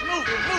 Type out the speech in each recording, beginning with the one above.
moving, moving,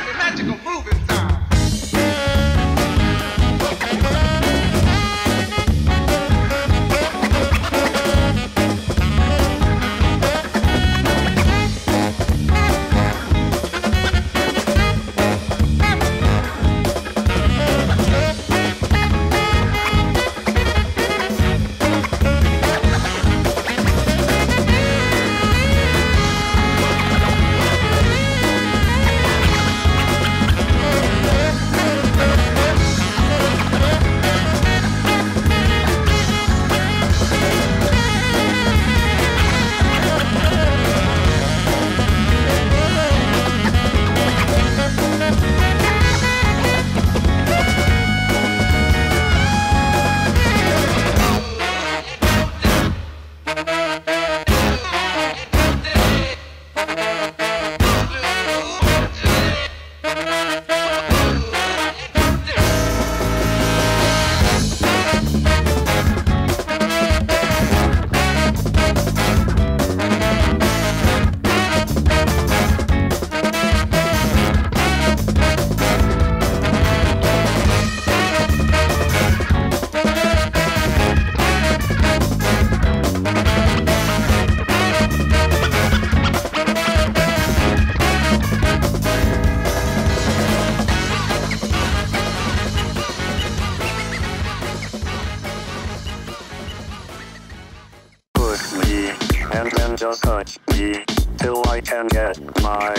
and then just touch me, till I can get my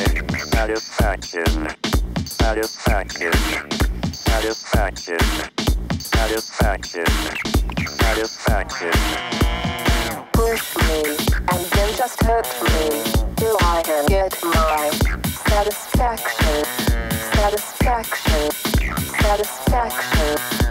satisfaction. Satisfaction. Satisfaction. Satisfaction. Satisfaction. push me, and then just hurt me till I can get my satisfaction, satisfaction, satisfaction, satisfaction,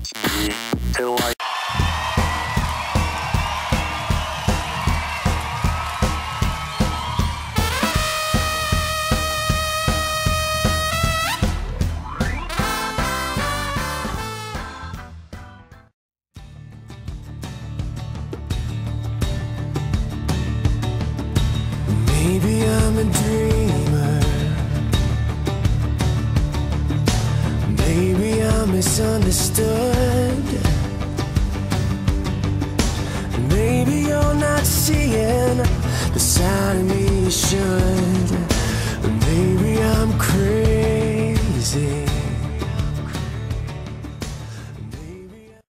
then misunderstood. Maybe you're not seeing the side of me you should. Maybe I'm crazy.